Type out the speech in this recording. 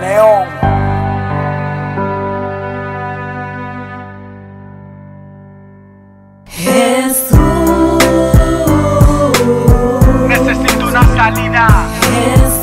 León. Jesús, Necesito una salida. Jesús.